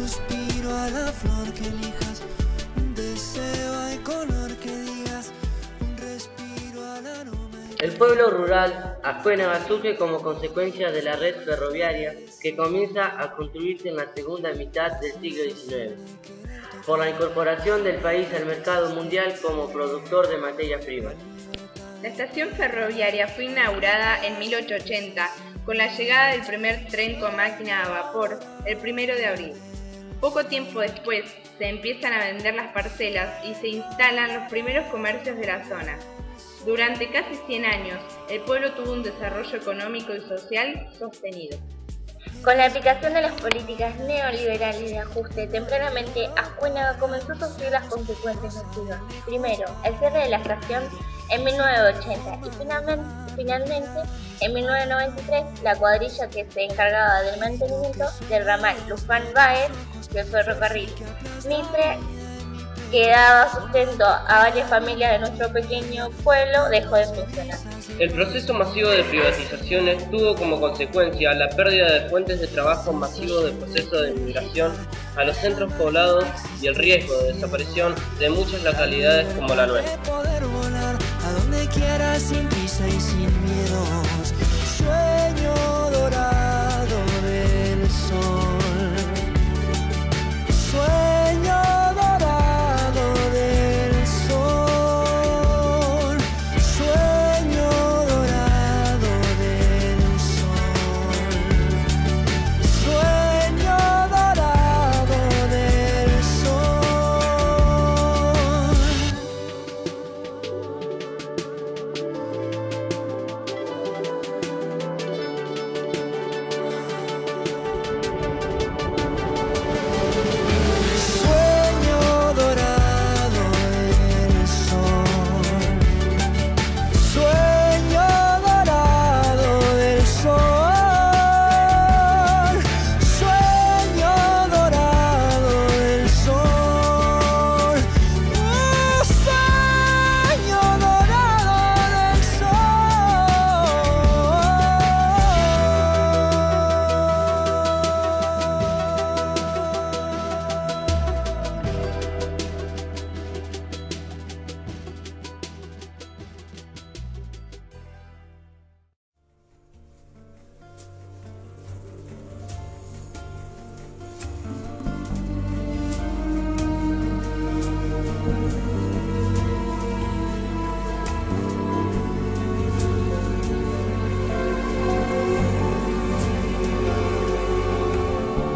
suspiro a la flor que elijas, un deseo al color que digas, un respiro al aroma. El pueblo rural Acuénaga surge como consecuencia de la red ferroviaria que comienza a construirse en la segunda mitad del siglo XIX, por la incorporación del país al mercado mundial como productor de materias primas. La estación ferroviaria fue inaugurada en 1880 con la llegada del primer tren con máquina a vapor el 1 de abril. Poco tiempo después se empiezan a vender las parcelas y se instalan los primeros comercios de la zona. Durante casi 100 años, el pueblo tuvo un desarrollo económico y social sostenido. Con la aplicación de las políticas neoliberales de ajuste, tempranamente Ascuénaga comenzó a sufrir las consecuencias nocivas. Primero, el cierre de la estación en 1980 y finalmente, finalmente en 1993 la cuadrilla que se encargaba del mantenimiento del ramal Luján-Baez del ferrocarril Mitre que daba sustento a varias familias de nuestro pequeño pueblo dejó de funcionar. El proceso masivo de privatizaciones tuvo como consecuencia la pérdida de fuentes de trabajo masivo del proceso de migración a los centros poblados y el riesgo de desaparición de muchas localidades como la nuestra.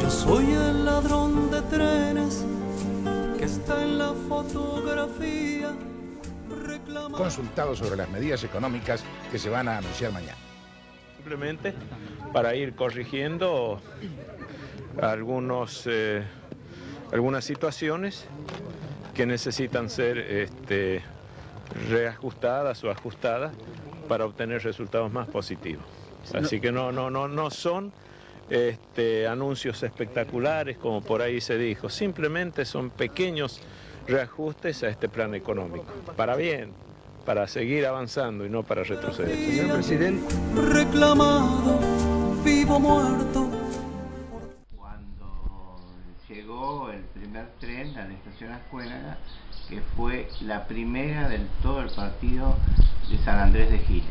Yo soy el ladrón de trenes que está en la fotografía. consultado sobre las medidas económicas que se van a anunciar mañana. simplemente para ir corrigiendo algunos, eh, algunas situaciones que necesitan ser este, reajustadas o ajustadas para obtener resultados más positivos. Así que no, no, no, no son este, anuncios espectaculares como por ahí se dijo, simplemente son pequeños reajustes a este plan económico, para bien, para seguir avanzando y no para retroceder. Señor presidente, reclamado, vivo muerto. Primer tren la estación Ascuénaga, que fue la primera del todo el partido de San Andrés de Giles.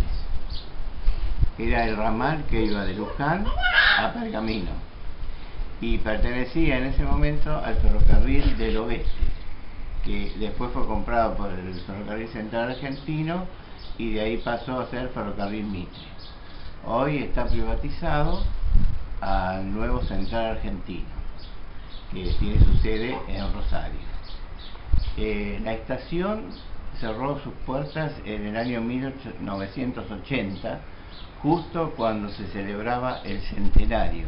Era el ramal que iba de Luján a Pergamino y pertenecía en ese momento al ferrocarril del oeste, que después fue comprado por el ferrocarril central argentino y de ahí pasó a ser ferrocarril Mitre. Hoy está privatizado al nuevo Central Argentino, que tiene su sede en Rosario. Eh, la estación cerró sus puertas en el año 1980, justo cuando se celebraba el centenario.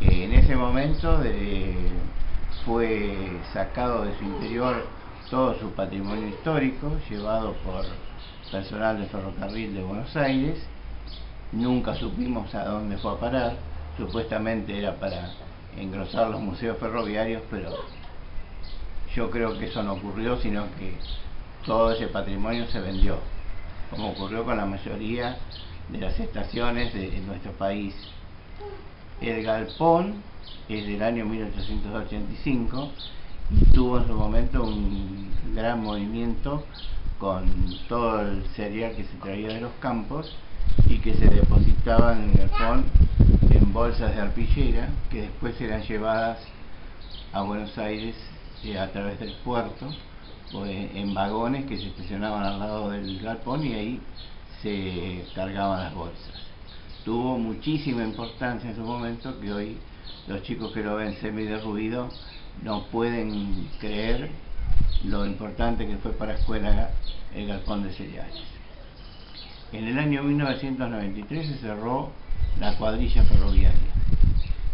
Eh, en ese momento eh, fue sacado de su interior todo su patrimonio histórico, llevado por personal de ferrocarril de Buenos Aires, nunca supimos a dónde fue a parar, supuestamente era para engrosar los museos ferroviarios, pero yo creo que eso no ocurrió, sino que todo ese patrimonio se vendió. como ocurrió con la mayoría de las estaciones de, nuestro país. El galpón es del año 1885 y tuvo en su momento un gran movimiento con todo el cereal que se traía de los campos y que se depositaba en el galpón en bolsas de arpillera que después eran llevadas a Buenos Aires eh, a través del puerto o en vagones que se estacionaban al lado del galpón y ahí se cargaban las bolsas. Tuvo muchísima importancia en su momento que hoy los chicos que lo ven semi derruido no pueden creer lo importante que fue para la escuela el galpón de cereales. En el año 1993 se cerró la cuadrilla ferroviaria.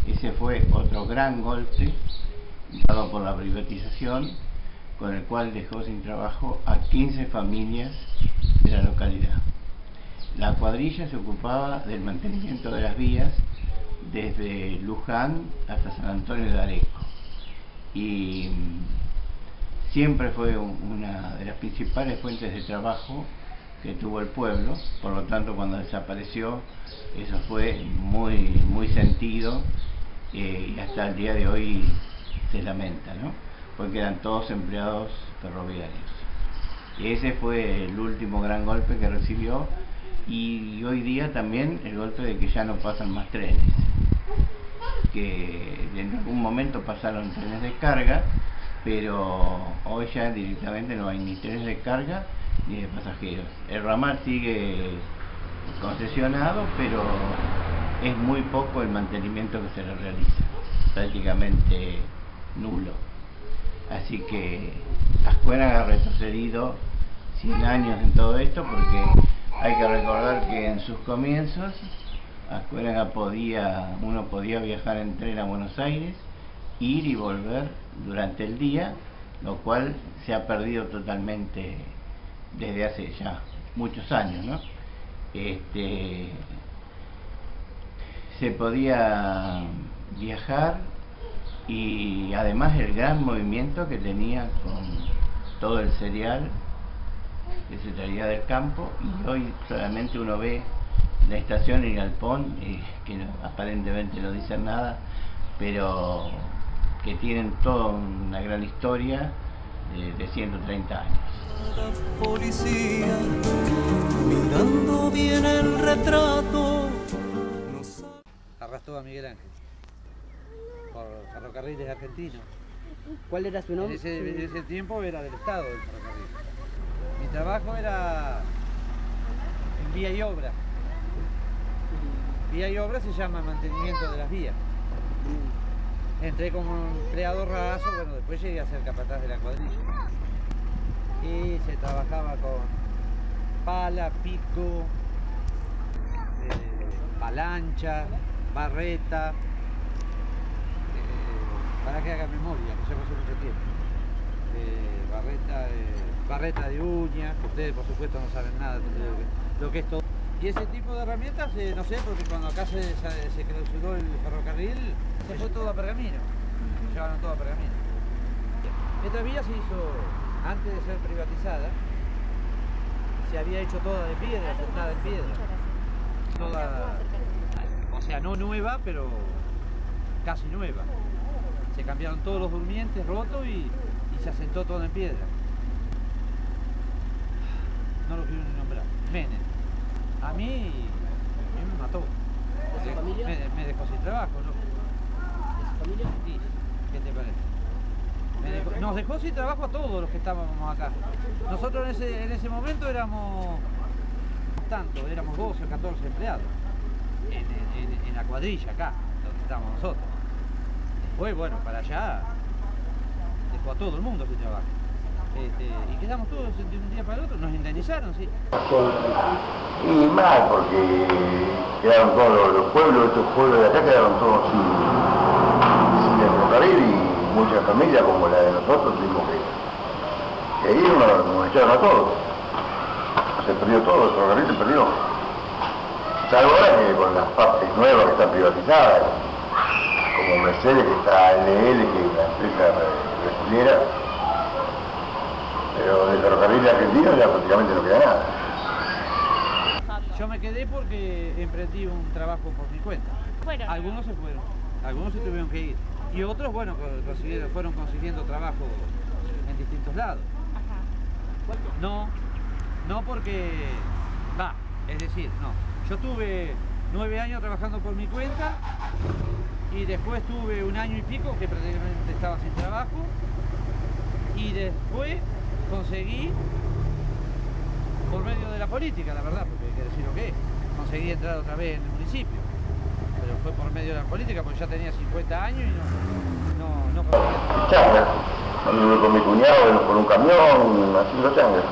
Ese fue otro gran golpe dado por la privatización, con el cual dejó sin trabajo a 15 familias de la localidad. La cuadrilla se ocupaba del mantenimiento de las vías desde Luján hasta San Antonio de Areco y siempre fue una de las principales fuentes de trabajo que tuvo el pueblo, por lo tanto cuando desapareció eso fue muy, muy sentido eh, y hasta el día de hoy se lamenta, ¿no? porque eran todos empleados ferroviarios. Ese fue el último gran golpe que recibió y hoy día también el golpe de que ya no pasan más trenes, que en algún momento pasaron trenes de carga, pero hoy ya directamente no hay ni trenes de carga ni de pasajeros. El ramal sigue concesionado, pero es muy poco el mantenimiento que se le realiza, prácticamente nulo. Así que Ascuénaga ha retrocedido 100 años en todo esto porque hay que recordar que en sus comienzos Ascuénaga podía, uno podía viajar en tren a Buenos Aires, ir y volver durante el día, lo cual se ha perdido totalmente desde hace ya muchos años, ¿no? Este, se podía viajar y además el gran movimiento que tenía con todo el cereal que se traía del campo y hoy solamente uno ve la estación y galpón eh, que aparentemente no dicen nada pero que tienen toda una gran historia de, 130 años. policía, mirando bien el retrato. Arrastró a Miguel Ángel por ferrocarriles argentinos. ¿Cuál era su nombre? En ese, tiempo era del Estado el ferrocarril. Mi trabajo era en vía y obra. Vía y obra se llama mantenimiento de las vías. Entré como empleado raso, bueno, después llegué a ser capataz de la cuadrilla. Y se trabajaba con pala, pico, eh, palancha, barreta, para que haga memoria, que ya pasó mucho tiempo. Eh, barreta, barreta de que ustedes por supuesto no saben nada de lo que, es todo. Y ese tipo de herramientas, eh, no sé, porque cuando acá se, se, clausuró el ferrocarril, se fue todo a pergamino, se llevaron todo a pergamino. Esta vía se hizo, antes de ser privatizada, se había hecho toda de piedra, sentada en piedra. Toda, o sea, no nueva, pero casi nueva se cambiaron todos los durmientes rotos y, se asentó todo en piedra. No lo quiero ni nombrar. Menem. A mí, me mató. ¿De su familia? Me, dejó sin trabajo, ¿no? ¿De su familia? ¿Qué te parece? Dejó sin trabajo a todos los que estábamos acá. Nosotros en ese, en ese momento éramos tanto, éramos 12 o 14 empleados en, la cuadrilla acá, donde estábamos nosotros. Después, bueno, para allá dejó a todo el mundo sin trabajo. Este, y quedamos todos de un día para el otro, nos indemnizaron, sí. Y mal, porque quedaron todos los, pueblos, estos pueblos de acá quedaron todos sin, sin ferrocarril y muchas familias como la de nosotros tuvimos que, que ir, nos, echaron a todos. Se perdió todo, el ferrocarril se perdió. Salvo ahora que con las partes nuevas que están privatizadas, como Mercedes, que está LL, que es la empresa refinera, pero del ferrocarril argentino ya prácticamente no queda nada. Yo me quedé porque emprendí un trabajo por mi cuenta. Bueno. Algunos se fueron, algunos se tuvieron que ir. Y otros, bueno, fueron consiguiendo trabajo en distintos lados. No, no porque, va, es decir, no. Yo tuve nueve años trabajando por mi cuenta y después tuve un año y pico que prácticamente estaba sin trabajo y después conseguí, por medio de la política, la verdad, porque hay que decir lo que es, conseguí entrar otra vez en el municipio. Pero fue por medio de la política porque ya tenía 50 años y no, no, no. Changa. Anduve con mi cuñado por un camión haciendo changa.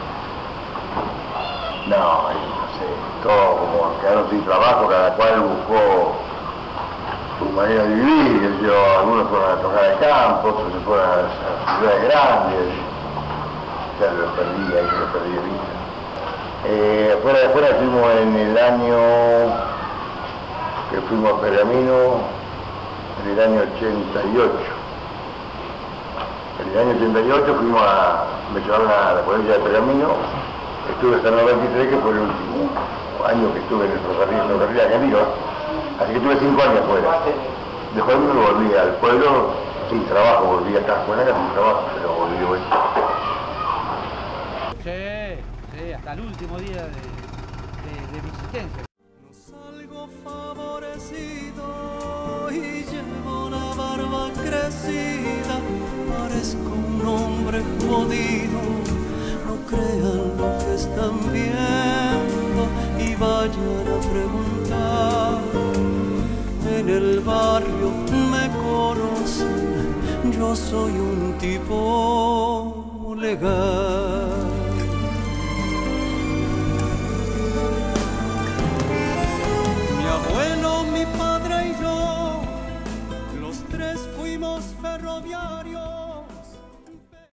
No, no sé, todo como quedaron sin trabajo, cada cual buscó su manera de vivir, yo, algunos fueron a tocar el campo, otros se fueron a, ciudades grandes, ya lo perdí, ahí lo perdí de vista. Eh, fuera de fuera fuimos en el año que fuimos a Pergamino, en el año 88. En el año 88 fuimos a, me llevaron a la provincia de Pergamino, estuve hasta el 93, que fue el último año que estuve en el ferrocarril, argentino, así que tuve cinco años fuera. Después me volví al pueblo sin trabajo, volví acá a Cuenaga sin trabajo, pero volví vuelta. Sí, sí, hasta el último día de- de mi existencia. Favorecido y llevo la barba crecida, parezco un hombre jodido. No crean lo que están viendo y vayan a preguntar. En el barrio me conocen, yo soy un tipo legal.